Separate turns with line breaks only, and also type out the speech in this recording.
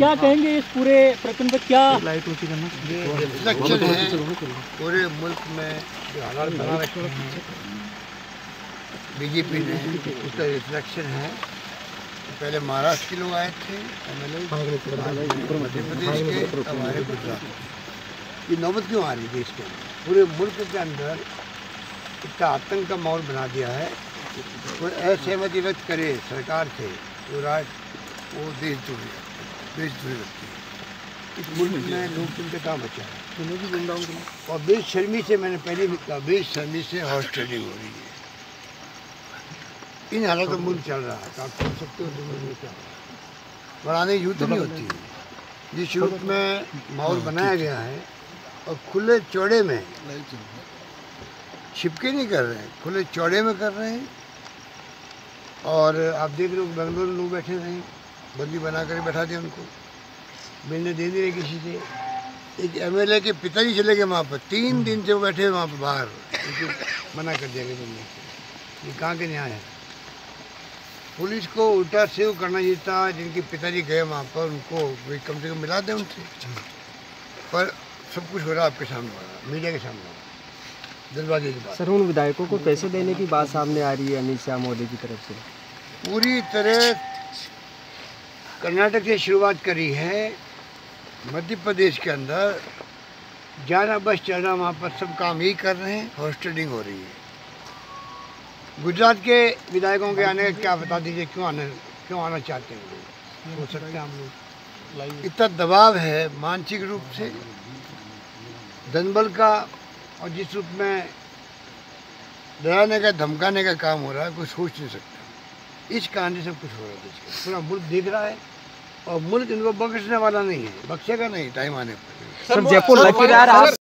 क्या कहेंगे इस पूरे प्रकरण पर क्या
लाइट ऊँची करना।
रिफ्लेक्शन है। पूरे मुल्क में जो हालात बना रखे हैं। बीजेपी ने उसका रिफ्लेक्शन है। पहले महाराष्ट्र के लोग आए थे एमएलए। मध्य प्रदेश के हमारे गुजरात ये नौबत क्यों आ रही है देश के पूरे मुल्क के अंदर इतना आतंक का माहौल बना दिया है। कोई असहमति व्यक्त करे सरकार से तो राज वो देशद्रोही लगती है। इस मुल्क में लोकतंत्र कहाँ बचा है। और बेशर्मी से मैंने पहले भी कहा बेशर्मी से हॉर्स ट्रेडिंग हो रही है। इन हालातों में मुल्क चल रहा है। आप सोच सकते हो दुनिया में क्या हो है। बढ़ाने की ज़रूरत नहीं होती है। जिस रूप में माहौल बनाया गया है और खुले चौड़े में छिपके नहीं कर रहे हैं। खुले चौड़े में कर रहे हैं। और आप देख रहे हो बेंगलोर में लोग बैठे रहे बंदी बना कर बैठा दिया उनको। मिलने दे रहे किसी से। एक एमएलए के पिताजी चले गए वहाँ पर। तीन दिन से वो बैठे वहाँ पर बाहर। उनको मना कर दिया गया से। ये कहाँ के न्याय है? पुलिस को उल्टा सेव करना चाहिए था जिनके पिताजी गए वहाँ पर उनको कोई कम से कम मिला दें उनसे। पर सब कुछ हो रहा है आपके सामने हो रहा मीडिया के सामने हो रहा जल्दबाजी की बात
सर उन विधायकों को पैसे देने की बात सामने आ रही है अमित शाह मोदी की तरफ़ से?
पूरी तरह कर्नाटक से शुरुआत करी है, मध्य प्रदेश के अंदर। जाना बस चलना, वहाँ पर सब काम ही कर रहे हैं हॉर्स ट्रेडिंग हो रही है। गुजरात के विधायकों के आने का क्या बता दीजिए, क्यों आने, क्यों आना चाहते हैं? हो सकते हैं हम लोग। इतना दबाव है मानसिक रूप से। जनबल का और जिस रूप में डराने का, धमकाने का काम हो रहा है, कोई सोच नहीं सकता। इस कारण से सब कुछ हो रहा है देश का। पूरा मुल्क देख रहा है और मुल्क इनको बख्शने वाला नहीं है बख्शेगा नहीं टाइम आने पर।
सर जयपुर